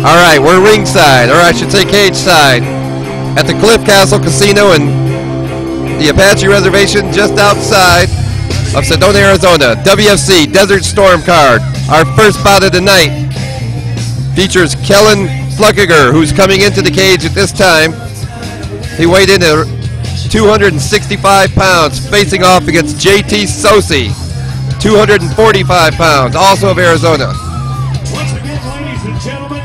All right, we're ringside, or I should say cage side, at the Cliff Castle Casino in the Apache Reservation just outside of Sedona, Arizona. WFC Desert Storm card. Our first bout of the night features Kellan Fluckiger, who's coming into the cage at this time. He weighed in at 265 pounds, facing off against JT Sosic, 245 pounds, also of Arizona. Once again, ladies and gentlemen,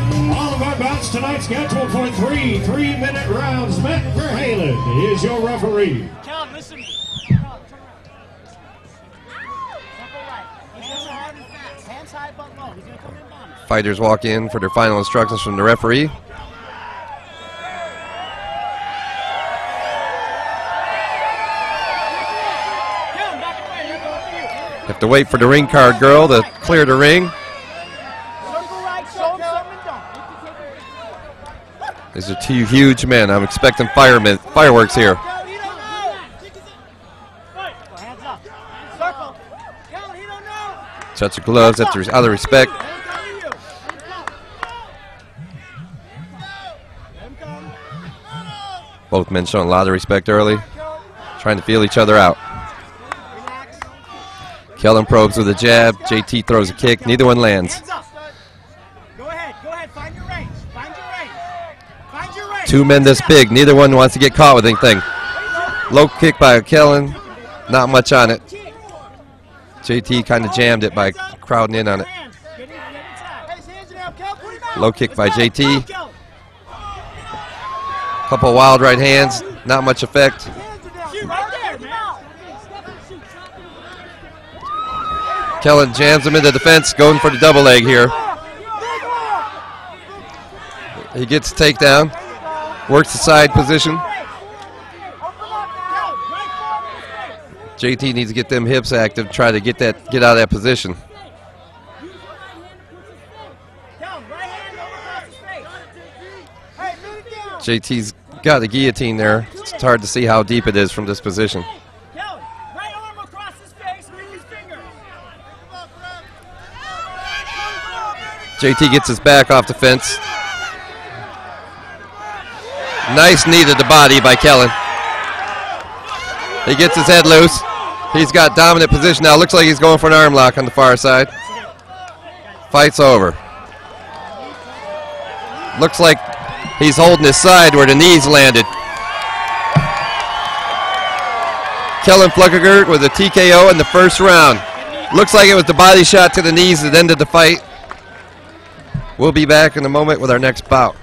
of our bouts tonight scheduled for three three-minute rounds. Matt Verhalen is your referee. Cal, listen to me. Turn around. Circle right. He's going hard and fast. Hands high but low. He's going to come in bomb. Fighters walk in for their final instructions from the referee. Cal, back away. You're going for you. Have to wait for the ring card girl to clear the ring. Circle right. Show him some and don't. These are two huge men. I'm expecting firemen, fireworks here. Touch of gloves, res- out of respect. Both men showing a lot of respect early, trying to feel each other out. Kellan probes with a jab, JT throws a kick, neither one lands. Two men this big, neither one wants to get caught with anything. Low kick by Kellan, not much on it. JT kind of jammed it by crowding in on it. Low kick by JT. Couple wild right hands, not much effect. Kellan jams him into the fence, going for the double leg here. He gets takedown, works the side position. JT needs to get them hips active, try to get that get out of that position. JT's got the guillotine there. It's hard to see how deep it is from this position. JT gets his back off the fence. Nice knee to the body by Kellan. He gets his head loose. He's got dominant position now. Looks like he's going for an arm lock on the far side. Fight's over. Looks like he's holding his side where the knees landed. Kellan Fluckiger with a TKO in the first round. Looks like it was the body shot to the knees that ended the fight. We'll be back in a moment with our next bout.